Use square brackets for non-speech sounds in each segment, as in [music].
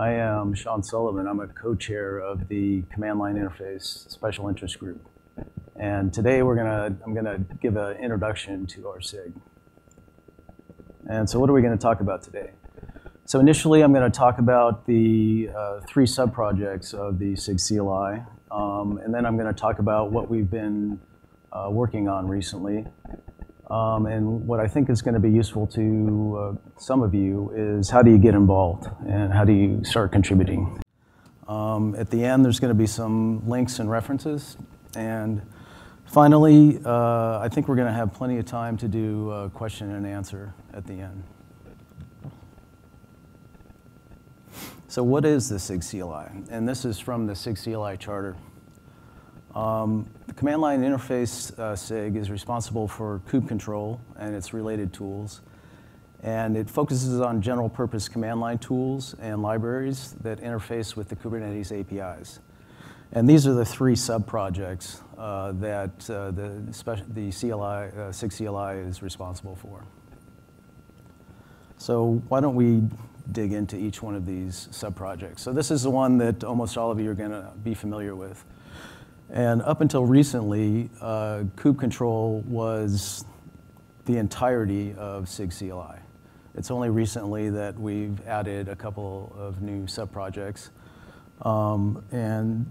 I am Sean Sullivan. I'm a co-chair of the Command Line Interface Special Interest Group. And today we're gonna, I'm gonna give an introduction to our SIG. And so what are we gonna talk about today? So initially I'm gonna talk about the uh, three sub-projects of the SIG CLI. Um, and then I'm gonna talk about what we've been uh, working on recently. Um, and what I think is going to be useful to uh, some of you is how do you get involved and how do you start contributing. Um, at the end, there's going to be some links and references. And finally, uh, I think we're going to have plenty of time to do a question and answer at the end. So what is the SIG CLI? And this is from the SIG CLI charter. Um, the command line interface uh, SIG is responsible for kube control and its related tools. And it focuses on general purpose command line tools and libraries that interface with the Kubernetes APIs. And these are the three sub-projects uh, that uh, the, the CLI, uh, SIG CLI is responsible for. So why don't we dig into each one of these sub-projects. So this is the one that almost all of you are going to be familiar with. And up until recently, uh, kube control was the entirety of SIG CLI. It's only recently that we've added a couple of new sub-projects. Um, and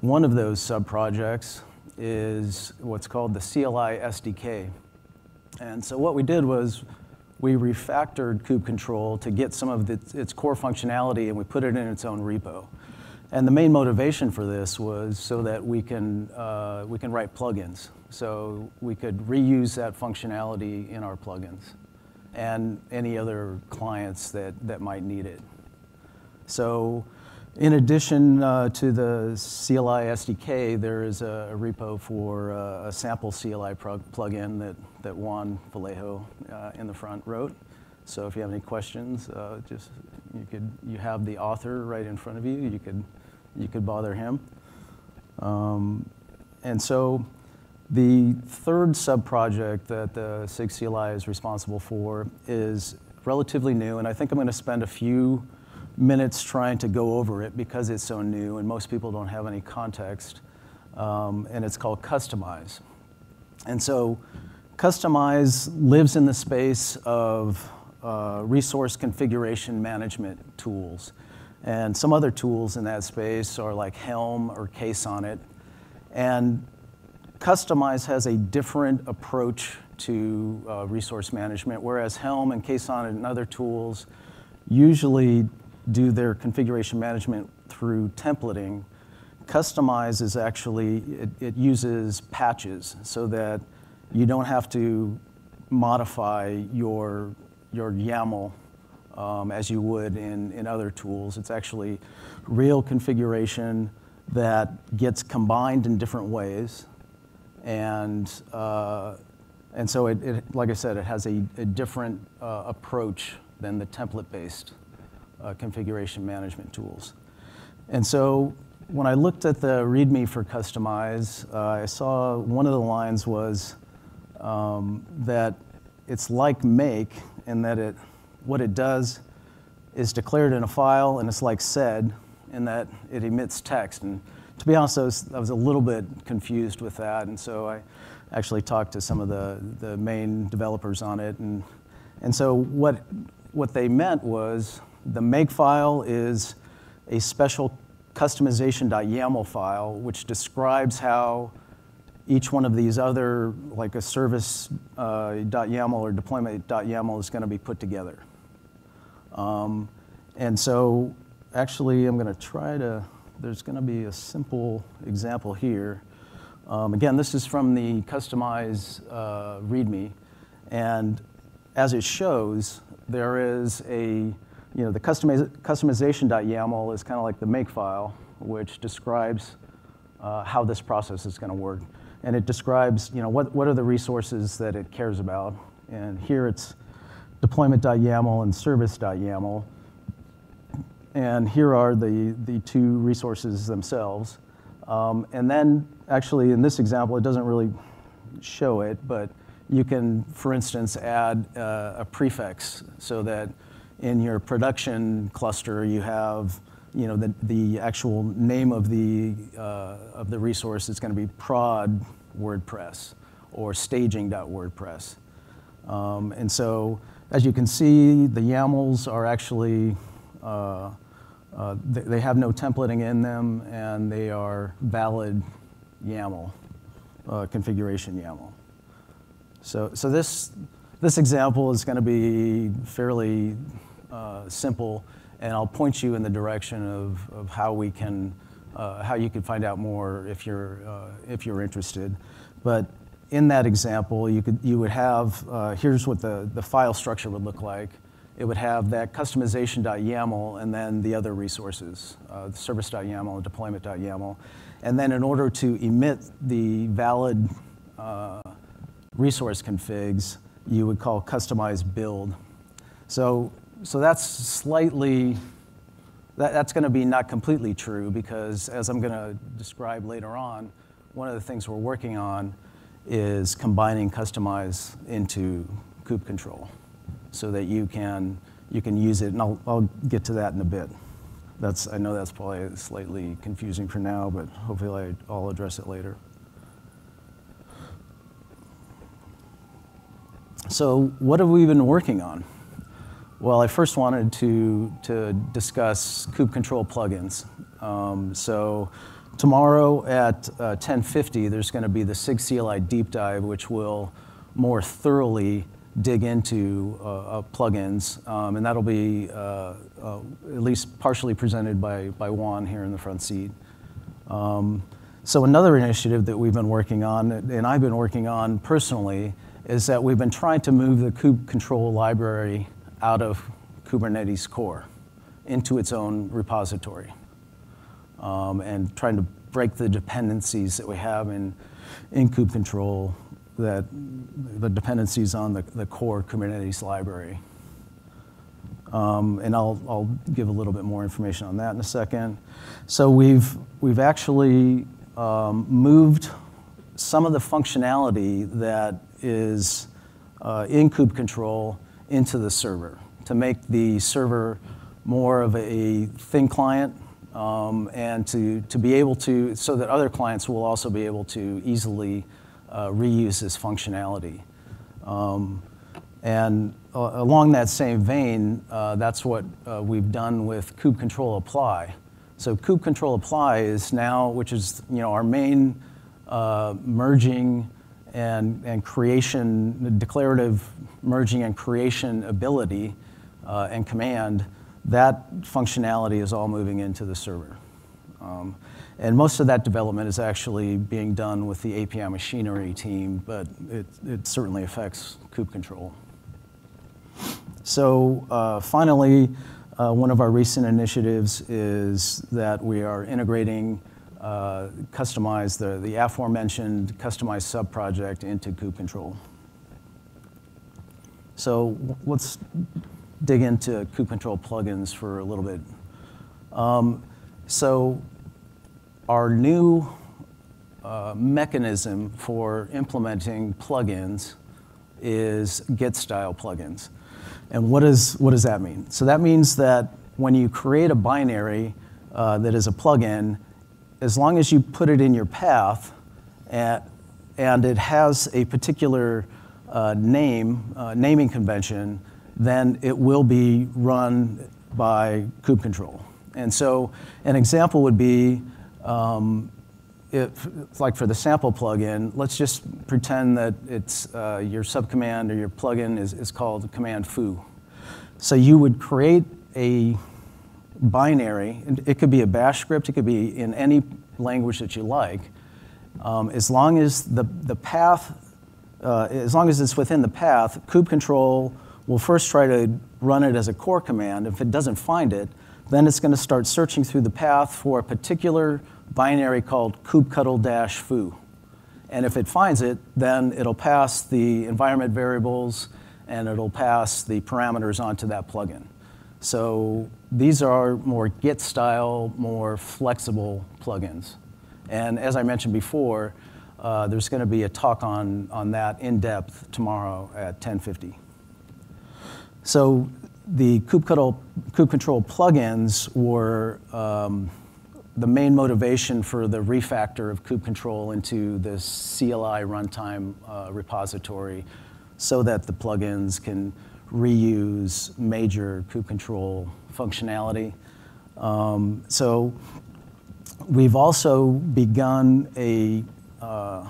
one of those sub-projects is what's called the CLI SDK. And so what we did was we refactored kube control to get some of its core functionality and we put it in its own repo. And the main motivation for this was so that we can, uh, we can write plugins. So we could reuse that functionality in our plugins and any other clients that, that might need it. So in addition uh, to the CLI SDK, there is a, a repo for uh, a sample CLI plugin that, that Juan Vallejo uh, in the front wrote. So if you have any questions, uh, just you could you have the author right in front of you. You could you could bother him. Um, and so the third sub-project that the SIG CLI is responsible for is relatively new, and I think I'm going to spend a few minutes trying to go over it because it's so new and most people don't have any context. Um, and it's called Kustomize. And so Kustomize lives in the space of uh, resource configuration management tools. And some other tools in that space are like Helm or KSonnet. And Kustomize has a different approach to uh, resource management, whereas Helm and KSonnet and other tools usually do their configuration management through templating. Kustomize is actually, it, it uses patches so that you don't have to modify your, your YAML um, as you would in, in other tools. It's actually real configuration that gets combined in different ways. And, uh, and so, it, it, like I said, it has a, a different uh, approach than the template-based uh, configuration management tools. And so when I looked at the README for Kustomize, uh, I saw one of the lines was um, that it's like make in that it what it does is declared in a file, and it's like sed in that it emits text. And to be honest, I was, I was a little bit confused with that, and so I actually talked to some of the, the main developers on it. And, and so what, what they meant was the make file is a special kustomization.yaml file, which describes how each one of these other, like a service.yaml uh, or deployment.yaml is going to be put together. Um, and so actually I'm going to try to, there's going to be a simple example here. Um, again, this is from the Kustomize uh, README. And as it shows, there is a, you know, the customiz kustomization.yaml is kind of like the make file, which describes uh, how this process is going to work. And it describes, you know, what, what are the resources that it cares about. And here it's deployment.yaml and service.yaml. And here are the, the two resources themselves. Um, and then actually in this example, it doesn't really show it, but you can, for instance, add uh, a prefix so that in your production cluster, you have you know, the, the actual name of the, uh, of the resource is going to be prod WordPress or staging.wordpress. Um, and so, as you can see, the YAMLs are actually, uh, uh, they, they, have no templating in them, and they are valid YAML, uh, configuration YAML. So, so this, this example is going to be fairly uh, simple, and I'll point you in the direction of, of how we can, uh, how you can find out more if you're, uh, if you're interested. But in that example, you, could, you would have, uh, here's what the, the file structure would look like. It would have that kustomization.yaml and then the other resources, uh, service.yaml, and deployment.yaml. And then in order to emit the valid uh, resource configs, you would call kustomize build. So, so that's slightly, that, that's going to be not completely true because as I'm going to describe later on, one of the things we're working on is combining kustomize into kube control so that you can, you can use it, and I'll, I'll get to that in a bit. That's, I know that's probably slightly confusing for now, but hopefully I'll address it later. So what have we been working on? Well, I first wanted to, to discuss kube control plugins. Um, so Tomorrow at uh, 10:50, there's going to be the SIG CLI deep dive, which will more thoroughly dig into uh, uh, plugins, um, and that'll be uh, uh, at least partially presented by by Juan here in the front seat. Um, so another initiative that we've been working on, and I've been working on personally, is that we've been trying to move the kube control library out of Kubernetes core into its own repository um, and trying to break the dependencies that we have in, in kube control, that the dependencies on the, the core Kubernetes library. Um, and I'll, I'll give a little bit more information on that in a second. So we've, we've actually um, moved some of the functionality that is uh, in kube control into the server to make the server more of a thin client um, and to, to be able to, so that other clients will also be able to easily uh, reuse this functionality. Um, and uh, along that same vein, uh, that's what uh, we've done with kube control apply. So kube control apply is now, which is you know our main uh, merging and, and creation, declarative merging and creation ability uh, and command that functionality is all moving into the server. Um, and most of that development is actually being done with the API machinery team, but it, it certainly affects kube control. So uh, finally, uh, one of our recent initiatives is that we are integrating uh, kustomize the, the aforementioned customized sub-project into kube control. So let's dig into kube control plugins for a little bit. Um, so our new uh, mechanism for implementing plugins is Git style plugins. And what, is, what does that mean? So that means that when you create a binary uh, that is a plugin, as long as you put it in your path at, and it has a particular uh, name, uh, naming convention, then it will be run by kube control. And so an example would be, um, if, like for the sample plugin, let's just pretend that it's uh, your subcommand or your plugin is, is called command foo. So you would create a binary, it could be a bash script, it could be in any language that you like, um, as long as the, the path, uh, as long as it's within the path, kube control will first try to run it as a core command. If it doesn't find it, then it's going to start searching through the path for a particular binary called kubectl-foo. And if it finds it, then it'll pass the environment variables and it'll pass the parameters onto that plugin. So these are more Git style, more flexible plugins. And as I mentioned before, uh, there's going to be a talk on, on that in depth tomorrow at 1050. So the kube control, plugins were um, the main motivation for the refactor of kube control into the CLI runtime uh, repository so that the plugins can reuse major kube control functionality. Um, so we've also begun a, uh,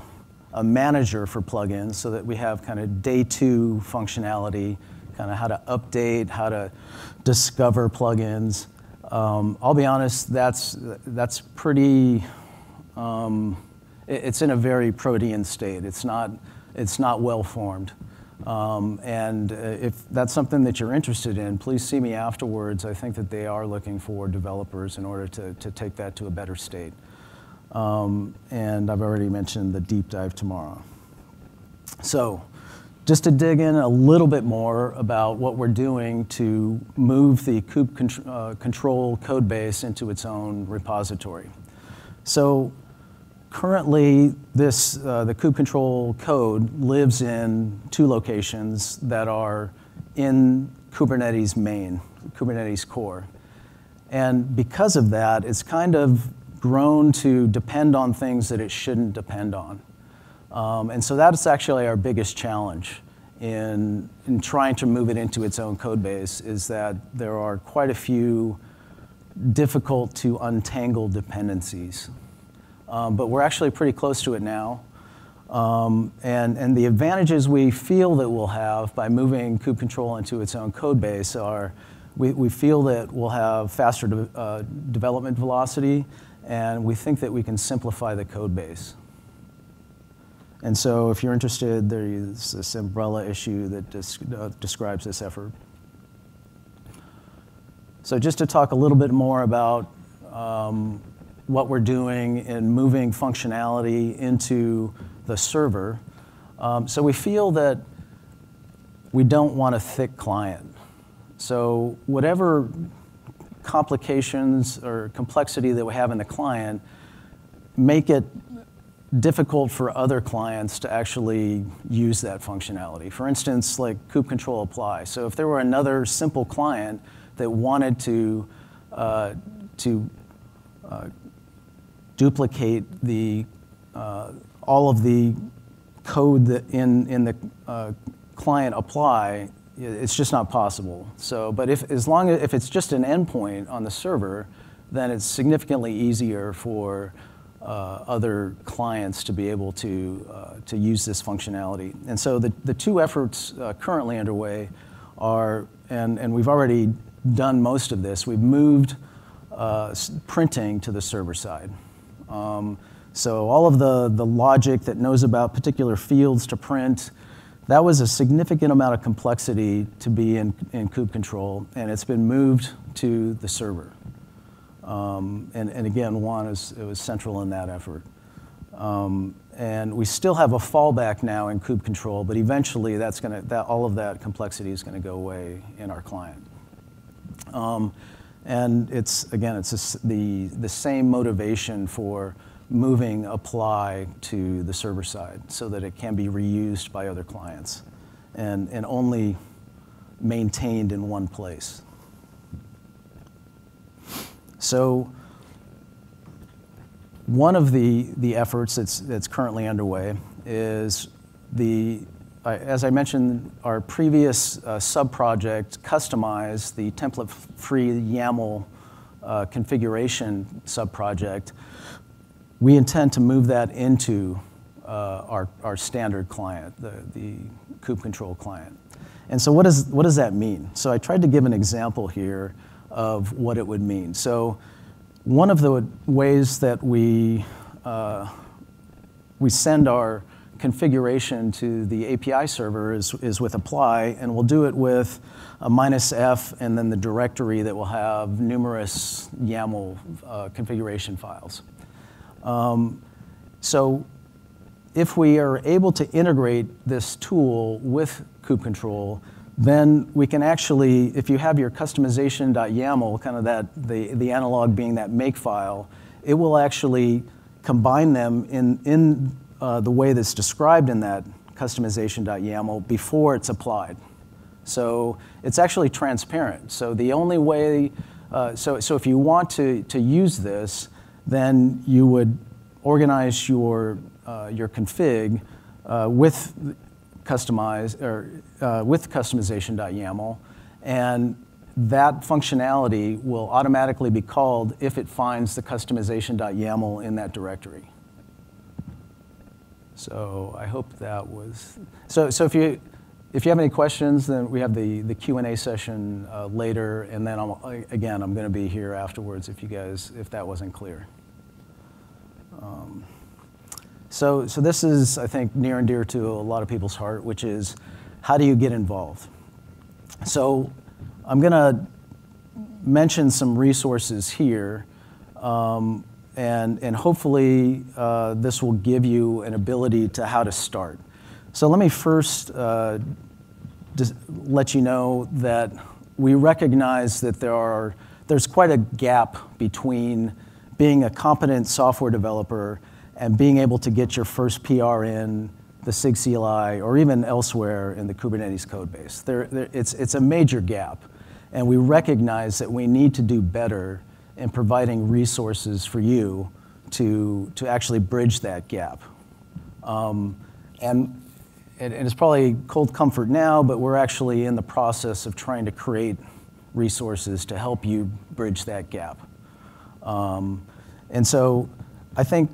a manager for plugins so that we have kind of day two functionality, kind of how to update, how to discover plugins. Um, I'll be honest, that's, that's pretty, um, it, it's in a very protean state. It's not, it's not well formed. Um, and uh, if that's something that you're interested in, please see me afterwards. I think that they are looking for developers in order to, to take that to a better state. Um, and I've already mentioned the deep dive tomorrow. So, just to dig in a little bit more about what we're doing to move the kube uh, control code base into its own repository. So, Currently, this, uh, the kube control code lives in two locations that are in Kubernetes main, Kubernetes core. And because of that, it's kind of grown to depend on things that it shouldn't depend on. Um, and so that's actually our biggest challenge in, in trying to move it into its own code base is that there are quite a few difficult to untangle dependencies um, but we're actually pretty close to it now. Um, and, and the advantages we feel that we'll have by moving kube control into its own code base are we, we feel that we'll have faster de uh, development velocity, and we think that we can simplify the code base. And so if you're interested, there is this umbrella issue that uh, describes this effort. So just to talk a little bit more about um, what we're doing in moving functionality into the server. Um, so we feel that we don't want a thick client. So whatever complications or complexity that we have in the client, make it difficult for other clients to actually use that functionality. For instance, like kube control apply. So if there were another simple client that wanted to, uh, to uh, duplicate the, uh, all of the code that in, in the uh, client apply, it's just not possible. So, but if, as long as, if it's just an endpoint on the server, then it's significantly easier for uh, other clients to be able to, uh, to use this functionality. And so the, the two efforts uh, currently underway are, and, and we've already done most of this, we've moved uh, printing to the server side. Um, so all of the, the logic that knows about particular fields to print, that was a significant amount of complexity to be in, in kube control, and it's been moved to the server. Um, and, and again, Juan is, it was central in that effort. Um, and we still have a fallback now in kube control, but eventually that's gonna, that, all of that complexity is gonna go away in our client. Um, and it's, again, it's the, the same motivation for moving apply to the server side so that it can be reused by other clients and, and only maintained in one place. So one of the, the efforts that's, that's currently underway is the as I mentioned, our previous uh, sub-project customized the template-free YAML uh, configuration sub-project. We intend to move that into uh, our, our standard client, the, the kube control client. And so what, is, what does that mean? So I tried to give an example here of what it would mean. So one of the ways that we, uh, we send our configuration to the API server is, is with apply, and we'll do it with a minus F and then the directory that will have numerous YAML uh, configuration files. Um, so if we are able to integrate this tool with kube control, then we can actually, if you have your kustomization.yaml, kind of that, the, the analog being that make file, it will actually combine them in, in uh, the way that's described in that kustomization.yaml before it's applied. So it's actually transparent. So the only way, uh, so, so if you want to, to use this, then you would organize your, uh, your config uh, with kustomize or uh, with kustomization.yaml, and that functionality will automatically be called if it finds the kustomization.yaml in that directory. So I hope that was, so, so if you, if you have any questions, then we have the, the Q&A session uh, later, and then I'm, again, I'm going to be here afterwards if you guys, if that wasn't clear. Um, so, so this is, I think, near and dear to a lot of people's heart, which is how do you get involved? So I'm going to mention some resources here, um, and, and hopefully uh, this will give you an ability to how to start. So let me first uh, let you know that we recognize that there are, there's quite a gap between being a competent software developer and being able to get your first PR in the SIG CLI or even elsewhere in the Kubernetes code base. There, there, it's, it's a major gap. And we recognize that we need to do better in providing resources for you to, to actually bridge that gap. Um, and, and it's probably cold comfort now, but we're actually in the process of trying to create resources to help you bridge that gap. Um, and so I think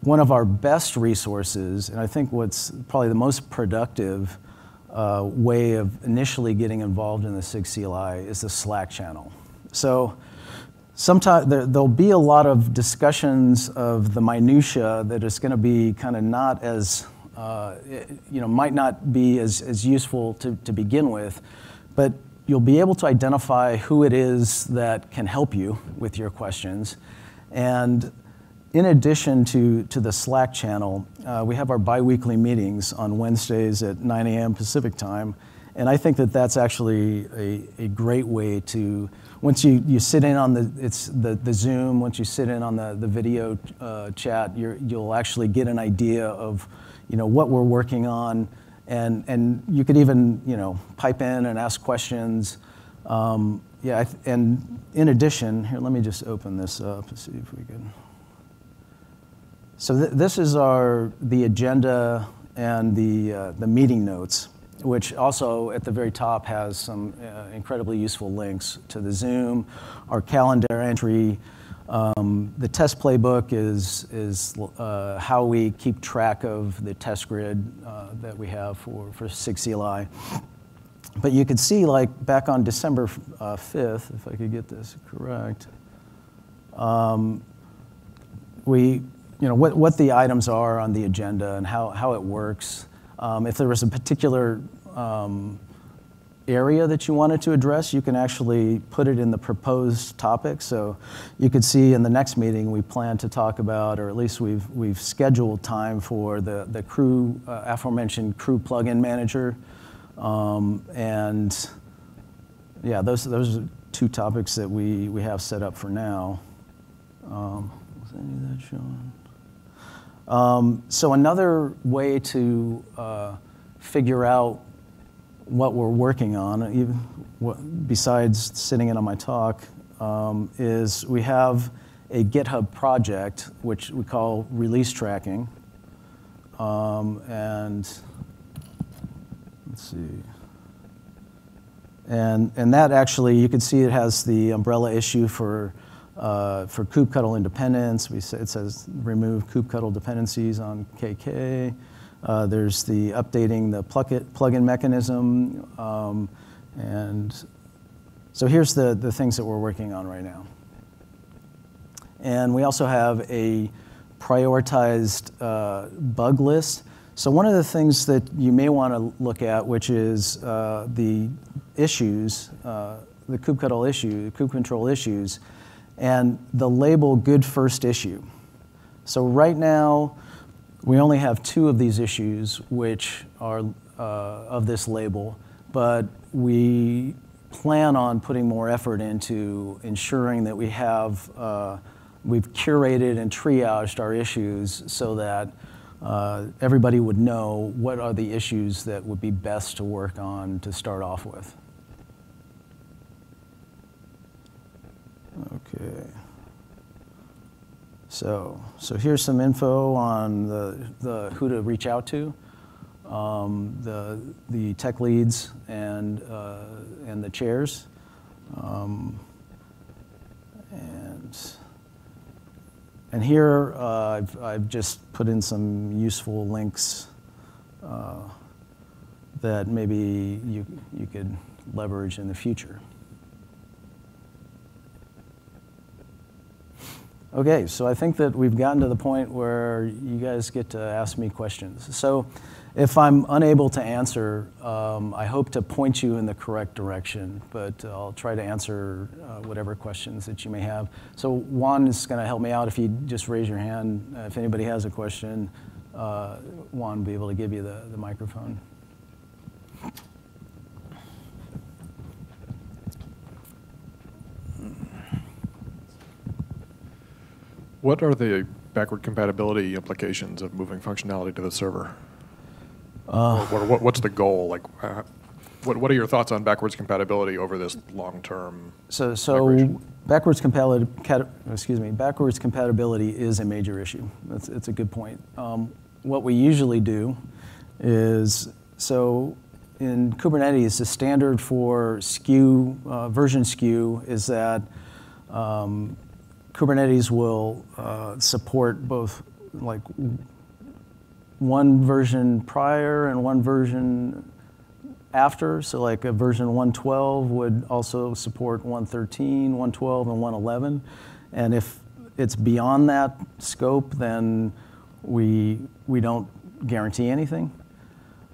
one of our best resources, and I think what's probably the most productive uh, way of initially getting involved in the SIG CLI is the Slack channel. So sometimes there, will be a lot of discussions of the minutia that is going to be kind of not as, uh, you know, might not be as, as useful to, to begin with, but you'll be able to identify who it is that can help you with your questions. And in addition to, to the Slack channel, uh, we have our biweekly meetings on Wednesdays at 9 a.m. Pacific time. And I think that that's actually a, a great way to, once you, you sit in on the, it's the, the Zoom, once you sit in on the, the video uh, chat, you will actually get an idea of you know, what we're working on. And, and you could even you know, pipe in and ask questions. Um, yeah, and in addition, here, let me just open this up and see if we can. So th this is our, the agenda and the, uh, the meeting notes, which also at the very top has some uh, incredibly useful links to the Zoom, our calendar entry. Um, the test playbook is, is uh, how we keep track of the test grid uh, that we have for, for SIG CLI. But you can see like back on December 5th, uh, if I could get this correct, um, we, you know, what, what the items are on the agenda and how, how it works. Um, if there was a particular um, area that you wanted to address, you can actually put it in the proposed topic. So you could see in the next meeting we plan to talk about, or at least we've, we've scheduled time for the, the Krew, uh, aforementioned Krew plugin manager. Um, and yeah, those, those are two topics that we, we have set up for now. Um, was any of that showing? Um, so another way to uh, figure out what we're working on, even, what, besides sitting in on my talk, um, is we have a GitHub project which we call release tracking. Um, and let's see. And, and that actually, you can see it has the umbrella issue for uh, for kubectl independence, we say, it says remove kubectl dependencies on KK. Uh, there's the updating the plugin mechanism. Um, and so here's the, the things that we're working on right now. And we also have a prioritized uh, bug list. So one of the things that you may want to look at, which is uh, the issues, uh, the kubectl issue, kube control issues, and the label good first issue. So right now, we only have two of these issues which are uh, of this label, but we plan on putting more effort into ensuring that we have, uh, we've curated and triaged our issues so that uh, everybody would know what are the issues that would be best to work on to start off with. Okay. So, so here's some info on the, the who to reach out to, um, the, the tech leads and, uh, and the chairs. Um, and, and here uh, I've, I've just put in some useful links uh, that maybe you, you could leverage in the future. Okay, so I think that we've gotten to the point where you guys get to ask me questions. So if I'm unable to answer, um, I hope to point you in the correct direction, but I'll try to answer uh, whatever questions that you may have. So Juan is going to help me out if you just raise your hand. Uh, if anybody has a question, uh, Juan will be able to give you the, the microphone. What are the backward compatibility implications of moving functionality to the server? Uh, Or what, what's the goal? Like, uh, what, what are your thoughts on backwards compatibility over this long-term? So, so backwards compatibility, excuse me, backwards compatibility is a major issue. That's, it's a good point. Um, what we usually do is, so in Kubernetes, the standard for skew, uh, version skew is that um, Kubernetes will uh, support both like one version prior and one version after. So like a version 112 would also support 113, 112, and 111. And if it's beyond that scope, then we, we don't guarantee anything.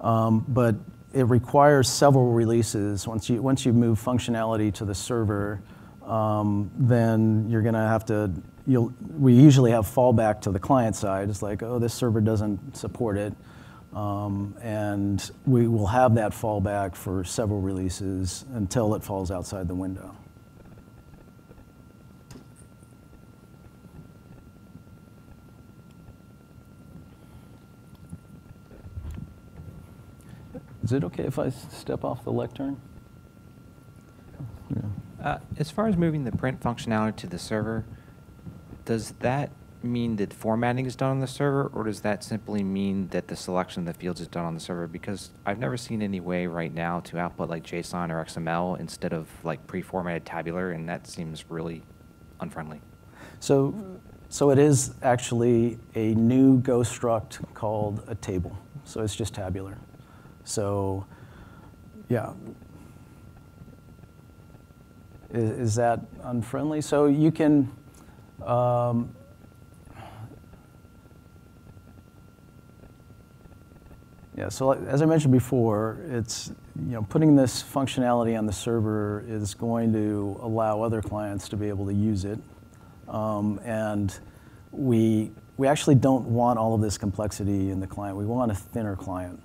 Um, but it requires several releases. Once you, once you move functionality to the server, um, then you're going to have to, we usually have fallback to the client side. It's like, oh, this server doesn't support it. Um, and we will have that fallback for several releases until it falls outside the window. Is it okay if I step off the lectern? Yeah. Uh, As far as moving the print functionality to the server, does that mean that formatting is done on the server, or does that simply mean that the selection of the fields is done on the server? Because I've never seen any way right now to output like JSON or XML instead of like pre-formatted tabular, and that seems really unfriendly. So, so it is actually a new Go struct called a table. So it's just tabular. So, yeah. Is, is that unfriendly? So you can, um, yeah, so as I mentioned before, it's, you know, putting this functionality on the server is going to allow other clients to be able to use it. Um, and we, we actually don't want all of this complexity in the client. We want a thinner client.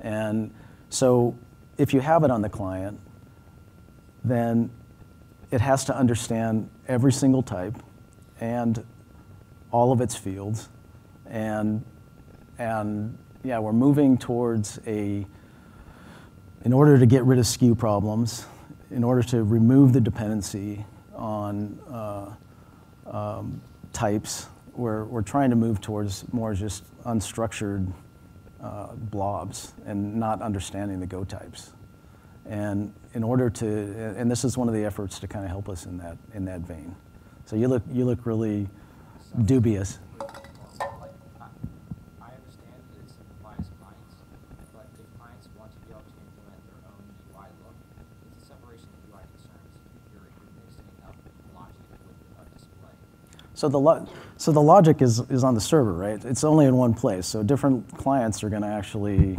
And so if you have it on the client, then it has to understand every single type and all of its fields. And, and yeah, we're moving towards a, in order to get rid of skew problems, in order to remove the dependency on uh, um, types, we're, we're trying to move towards more just unstructured uh, blobs and not understanding the Go types. And in order to, and this is one of the efforts to kind of help us in that, in that vein. So you look, you look really dubious. Like, I I understand that it simplifies clients, but if clients want to be able to implement their own UI look, it's a separation of UI concerns. If you're, if you're mixing up logic with a display. So the, lo- so the logic is, is on the server, right? It's only in one place. So different clients are going to actually,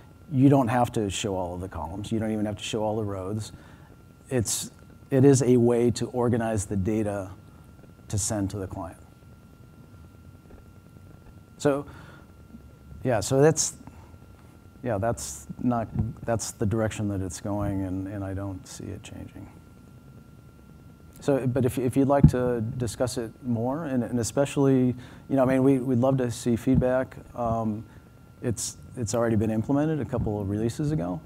you don't have to show all of the columns. You don't even have to show all the rows. It's, it is a way to organize the data to send to the client. So, yeah, so that's, yeah, that's not, that's the direction that it's going, and, and I don't see it changing. So, but if, if you'd like to discuss it more, and, and especially, you know, I mean, we, we'd love to see feedback. Um, it's, it's already been implemented a couple of releases ago.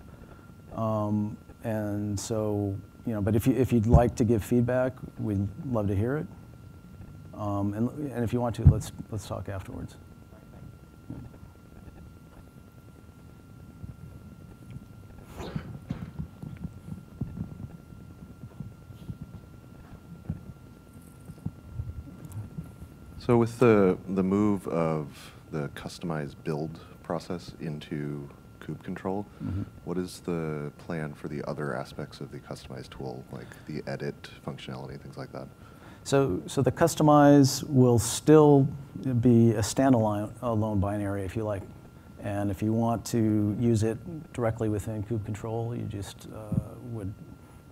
Um, and so, you know, but if, you, if you'd like to give feedback, we'd love to hear it. Um, and, and if you want to, let's, let's talk afterwards. So with the, the move of the customized build process into Kube Control, what is the plan for the other aspects of the customized tool, like the edit functionality, things like that? So, so the kustomize will still be a standalone alone binary, if you like. And if you want to use it directly within Kube Control, you just uh, would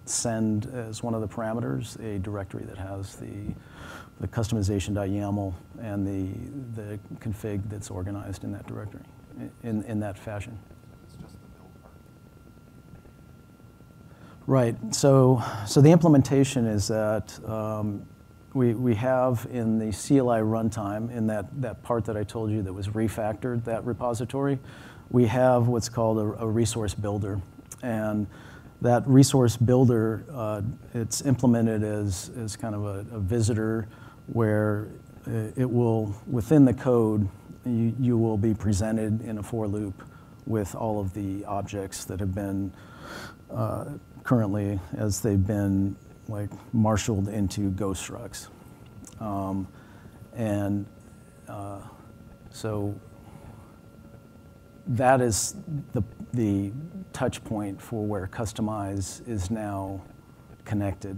send as one of the parameters a directory that has the, the kustomization.yaml and the, the config that's organized in that directory, in, in that fashion. It's just the build part. Right. So, so the implementation is that um, we, we have in the CLI runtime, in that, that part that I told you that was refactored, that repository, we have what's called a, a resource builder. And that resource builder, uh, it's implemented as, as kind of a, a visitor where uh, it will, within the code, you, you will be presented in a for loop with all of the objects that have been uh, currently as they've been like marshaled into Go structs. Um, and uh, so that is the, the touch point for where Kustomize is now connected.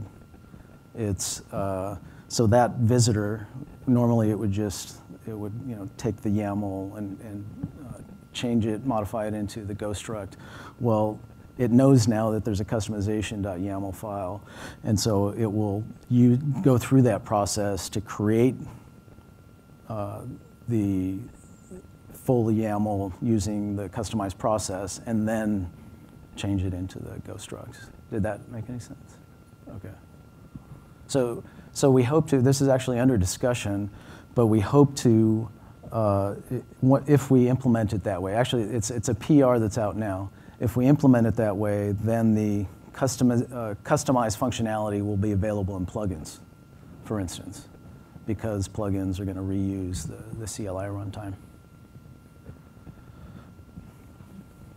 It's, uh, so that visitor, normally it would just, it would, you know, take the YAML and, and uh, change it, modify it into the Go struct. Well, it knows now that there's a kustomization.yaml file, and so it will you go through that process to create uh, the full YAML using the customized process, and then change it into the Go structs. Did that make any sense? Okay. So, so we hope to, this is actually under discussion, but we hope to, uh, if we implement it that way, actually, it's, it's a PR that's out now. If we implement it that way, then the customiz, uh, customized functionality will be available in plugins, for instance, because plugins are going to reuse the, the CLI runtime.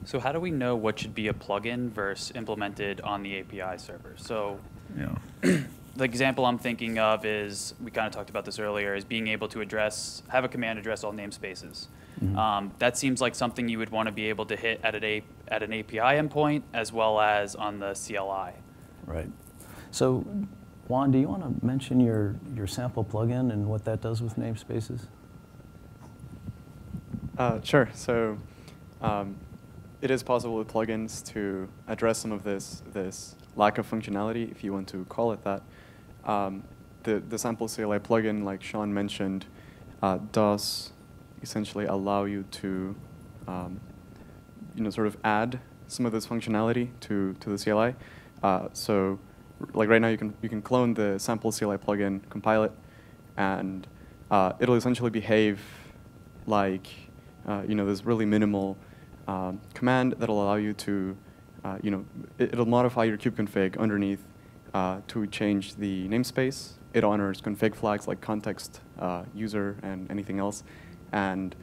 So how do we know what should be a plugin versus implemented on the API server? So Yeah. [clears throat] the example I'm thinking of is, we kind of talked about this earlier, is being able to address, have a command address all namespaces. Um, that seems like something you would want to be able to hit at an, A, at an API endpoint as well as on the CLI. Right. So, Juan, do you want to mention your, your sample plugin and what that does with namespaces? Uh, sure. So um, it is possible with plugins to address some of this this lack of functionality, if you want to call it that. Um, the the sample CLI plugin, like Sean mentioned, uh, does essentially allow you to um, you know sort of add some of this functionality to to the CLI. Uh, so like right now, you can you can clone the sample CLI plugin, compile it, and uh, it'll essentially behave like uh, you know this really minimal um, command that'll allow you to uh, you know it, it'll modify your kube config underneath uh, to change the namespace. It honors config flags like context, uh, user, and anything else, and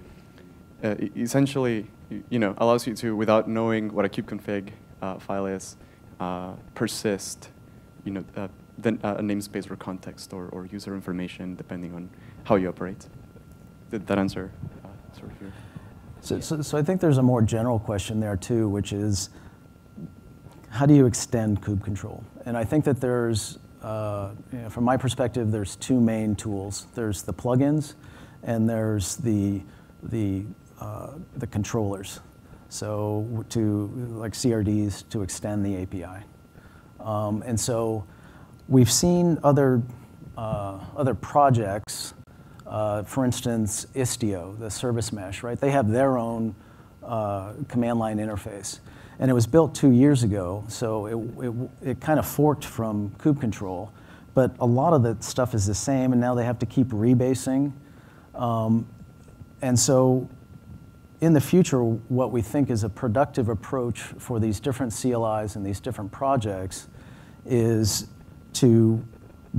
uh, essentially you know allows you to without knowing what a kube config uh, file is uh, persist you know uh, then uh, a namespace or context or, or user information depending on how you operate. Did that answer uh, sort of your? So, so, so I think there's a more general question there too, which is how do you extend kube control? And I think that there's uh, you know, from my perspective, there's two main tools. There's the plugins, and there's the the uh, the controllers. So to like CRDs to extend the API, um, and so we've seen other uh, other projects. Uh, for instance, Istio, the service mesh, right? They have their own uh, command line interface. And it was built two years ago, so it, it, it kind of forked from kube control. But a lot of the stuff is the same, and now they have to keep rebasing. Um, and so in the future, what we think is a productive approach for these different CLIs and these different projects is to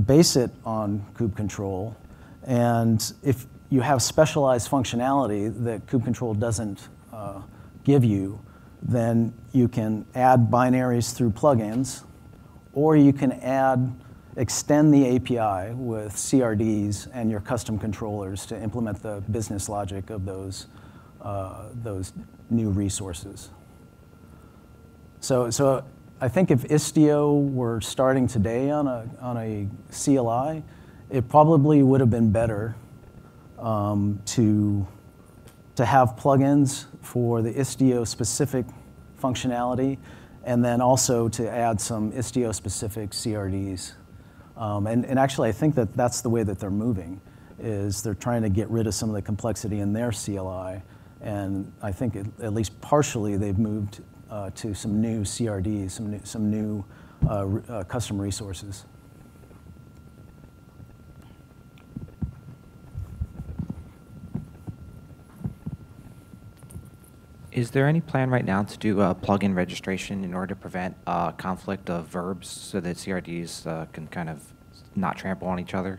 base it on kube control. And if you have specialized functionality that kube control doesn't uh, give you, then you can add binaries through plugins, or you can add, extend the API with CRDs and your custom controllers to implement the business logic of those, uh, those new resources. So, so I think if Istio were starting today on a, on a CLI, it probably would have been better um, to, to have plugins for the Istio-specific functionality, and then also to add some Istio-specific CRDs. Um, and, and actually, I think that that's the way that they're moving, is they're trying to get rid of some of the complexity in their CLI, and I think at, at least partially they've moved uh, to some new CRDs, some new, some new uh, uh, custom resources. Is there any plan right now to do a plug-in registration in order to prevent uh, conflict of verbs so that CRDs uh, can kind of not trample on each other?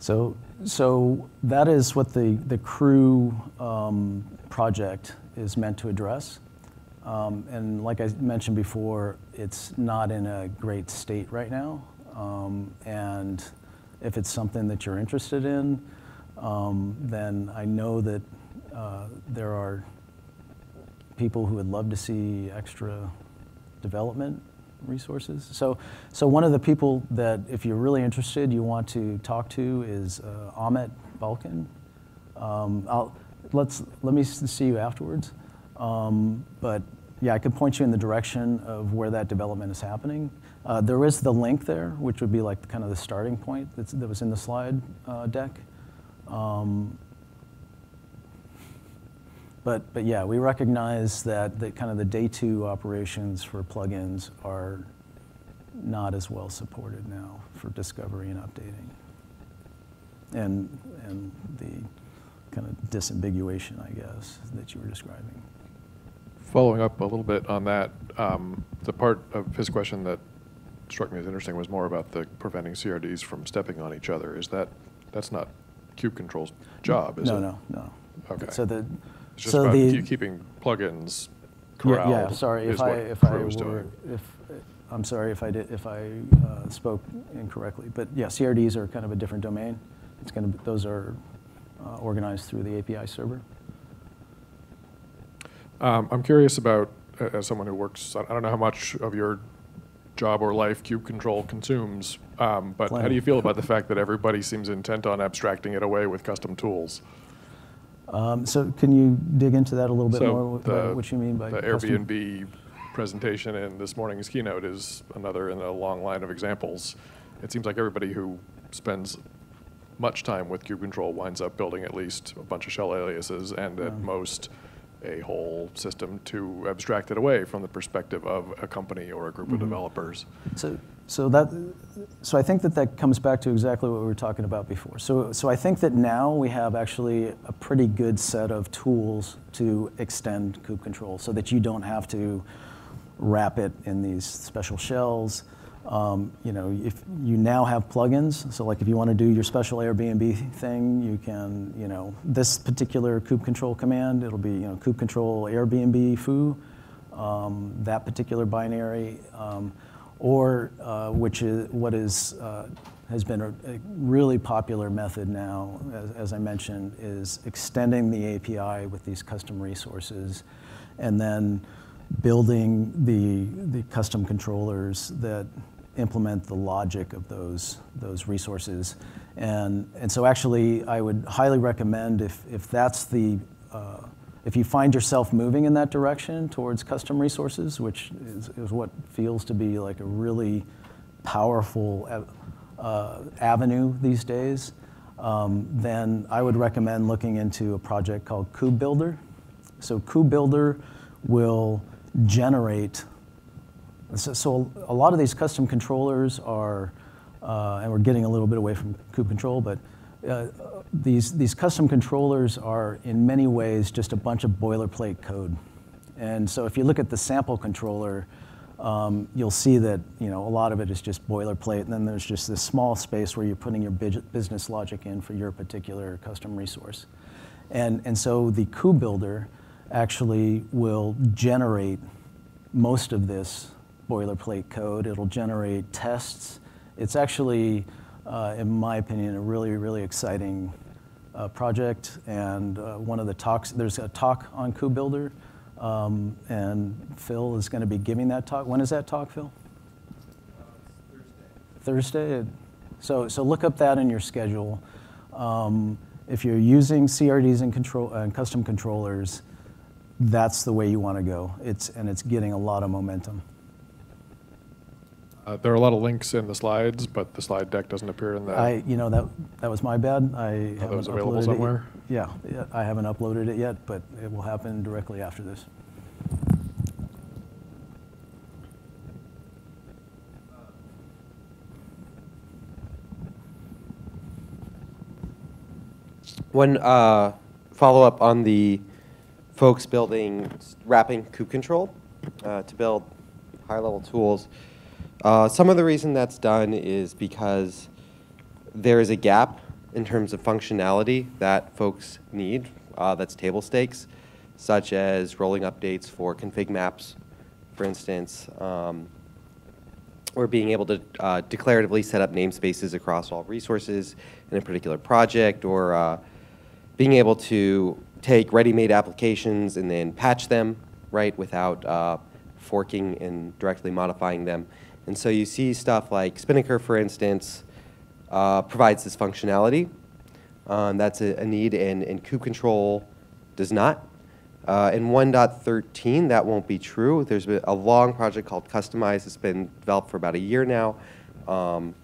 So, so that is what the, the Krew um, project is meant to address. Um, and like I mentioned before, it's not in a great state right now. Um, and if it's something that you're interested in, um, then I know that uh, there are people who would love to see extra development resources. So, so one of the people that, if you're really interested, you want to talk to is uh, Ahmet Balkan. Um, I'll, let's, let me see you afterwards. Um, but yeah, I could point you in the direction of where that development is happening. Uh, there is the link there, which would be like kind of the starting point that was in the slide uh, deck. Um, but, but yeah, we recognize that the kind of the day two operations for plugins are not as well supported now for discovery and updating. And, and the kind of disambiguation, I guess, that you were describing. Following up a little bit on that, um, the part of his question that struck me as interesting was more about the preventing CRDs from stepping on each other. Is that, that's not kube control's job, is no, it? No, no, no. Okay. So the, It's just so about the, keep- keeping plugins Yeah, corralled. yeah, sorry, if I if I were, doing. if I'm sorry if I did, if I uh, spoke incorrectly. But yeah, CRDs are kind of a different domain. It's going to, those are uh, organized through the API server. Um, I'm curious about, uh, as someone who works, I I don't know how much of your job or life kube control consumes, um, but how do you feel about the fact that everybody seems intent on abstracting it away with custom tools? Um, So can you dig into that a little bit So more, what- the- what you mean by The custom? Airbnb presentation in this morning's keynote is another in a long line of examples. It seems like everybody who spends much time with kube control winds up building at least a bunch of shell aliases and at most a whole system to abstract it away from the perspective of a company or a group of Mhm. developers. So, so that, so I think that that comes back to exactly what we were talking about before. So, so I think that now we have actually a pretty good set of tools to extend kube control, so that you don't have to wrap it in these special shells. Um, you know, if you now have plugins, so like if you want to do your special Airbnb thing, you can, you know, this particular kube control command, it'll be, you know, kube control Airbnb foo, um, that particular binary, um, or uh, which is what is uh, has been a, a really popular method now, as, as I mentioned, is extending the API with these custom resources, and then building the the custom controllers that implement the logic of those, those resources. And, and so actually, I would highly recommend if, if that's the, uh, if you find yourself moving in that direction towards custom resources, which is, is what feels to be like a really powerful uh, avenue these days, um, then I would recommend looking into a project called Kube Builder. So Kube Builder will generate so, so a lot of these custom controllers are, uh, and we're getting a little bit away from kube control, but uh, these, these custom controllers are in many ways just a bunch of boilerplate code. And so if you look at the sample controller, um, you'll see that you know, a lot of it is just boilerplate, and then there's just this small space where you're putting your business logic in for your particular custom resource. And, and so the kube builder actually will generate most of this boilerplate code. It'll generate tests. It's actually, uh, in my opinion, a really, really exciting uh, project. And uh, one of the talks, there's a talk on Kube Builder, um, and Phil is going to be giving that talk. When is that talk, Phil? Thursday. Thursday. So, so look up that in your schedule. Um, if you're using CRDs and, control, and custom controllers, that's the way you want to go. It's, and it's getting a lot of momentum. Uh, there are a lot of links in the slides, but the slide deck doesn't appear in the. I, you know, that, that was my bad. I that haven't available uploaded it. somewhere? Yeah, yeah, I haven't uploaded it yet, but it will happen directly after this. One uh, follow up on the folks building wrapping kube control uh, to build high level tools. Uh, some of the reason that's done is because there is a gap in terms of functionality that folks need uh, that's table stakes, such as rolling updates for config maps, for instance, um, or being able to uh, declaratively set up namespaces across all resources in a particular project, or uh, being able to take ready-made applications and then patch them, right, without uh, forking and directly modifying them. And so you see stuff like Spinnaker, for instance, uh, provides this functionality. Um, that's a, a, need, and, and kube control does not. Uh, in 1.13, that won't be true. There's a long project called Kustomize. It's been developed for about a year now. Um,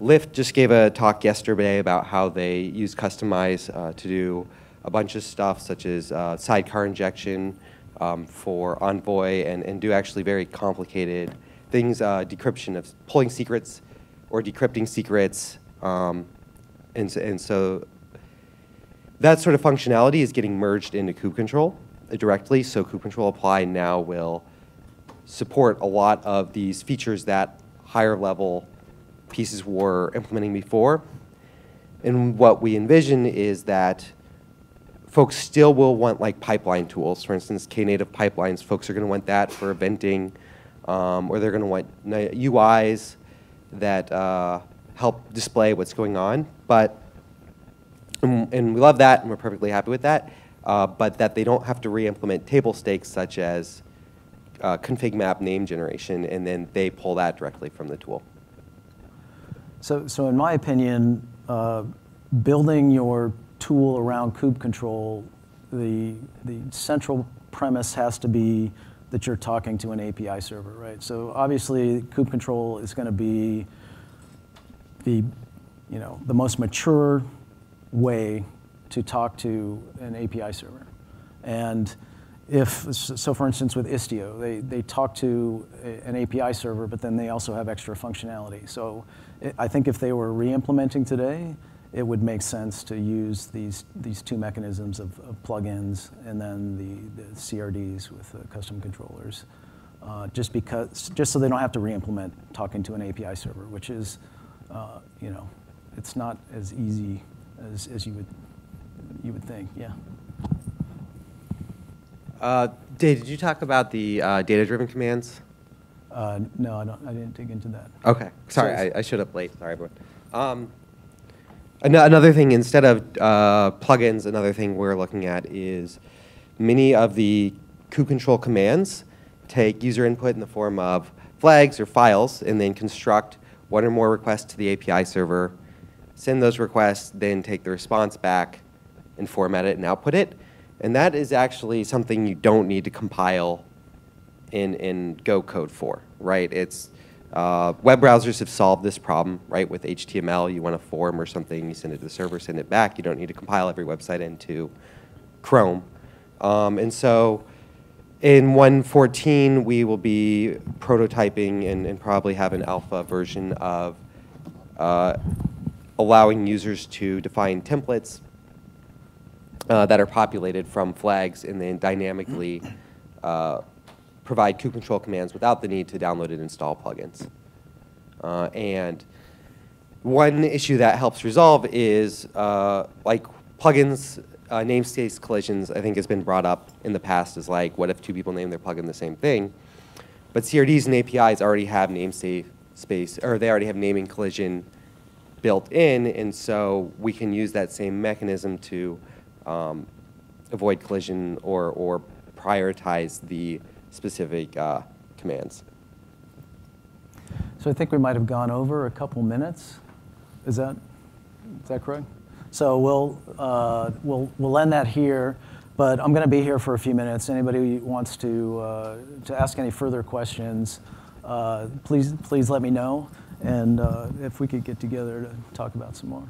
Lyft just gave a talk yesterday about how they use Kustomize uh, to do a bunch of stuff, such as uh, sidecar injection um, for Envoy, and, and do actually very complicated things, uh, decryption of pulling secrets or decrypting secrets. Um, and, so, and so that sort of functionality is getting merged into kube control directly. So kube control apply now will support a lot of these features that higher level pieces were implementing before. And what we envision is that folks still will want like pipeline tools. For instance, Knative pipelines, folks are going to want that for eventing, um, or they're going to want UIs that uh, help display what's going on. But and, and, we love that, and we're perfectly happy with that. Uh, but that they don't have to re-implement table stakes such as uh, config map name generation, and then they pull that directly from the tool. So, so in my opinion, uh, building your tool around kube control, the the central premise has to be that you're talking to an API server, right? So obviously, kube control is going to be the, you know, the most mature way to talk to an API server. And if, so for instance, with Istio, they, they talk to an API server, but then they also have extra functionality. So I think if they were re-implementing today, it would make sense to use these, these two mechanisms of, of plugins and then the, the CRDs with the custom controllers. Uh, just because, just so they don't have to re-implement talking to an API server, which is, uh, you know, it's not as easy as, as you would you would think. Yeah. Uh, Dave, did you talk about the uh, data-driven commands? Uh, no, I don't. I didn't dig into that. Okay, sorry, I, I should have late. Sorry, everyone. Um, Another thing, instead of uh, plugins, another thing we're looking at is many of the kube control commands take user input in the form of flags or files and then construct one or more requests to the API server, send those requests, then take the response back and format it and output it. And that is actually something you don't need to compile in, in Go code for, right? It's, uh, web browsers have solved this problem, right? With HTML, you want a form or something, you send it to the server, send it back. You don't need to compile every website into Chrome. Um, and so in 114, we will be prototyping and, and probably have an alpha version of uh, allowing users to define templates uh, that are populated from flags and then dynamically uh, provide kube control commands without the need to download and install plugins. Uh, and one issue that helps resolve is uh, like plugins, uh, namespace collisions, I think has been brought up in the past as like, what if two people name their plugin the same thing? But CRDs and APIs already have namespace, space, or they already have naming collision built in, and so we can use that same mechanism to um, avoid collision or, or prioritize the specific uh, commands. So I think we might have gone over a couple minutes. Is that, is that correct? So we'll, uh, we'll, we'll end that here, but I'm going to be here for a few minutes. Anybody who wants to, uh, to ask any further questions, uh, please, please let me know, and uh, if we could get together to talk about some more.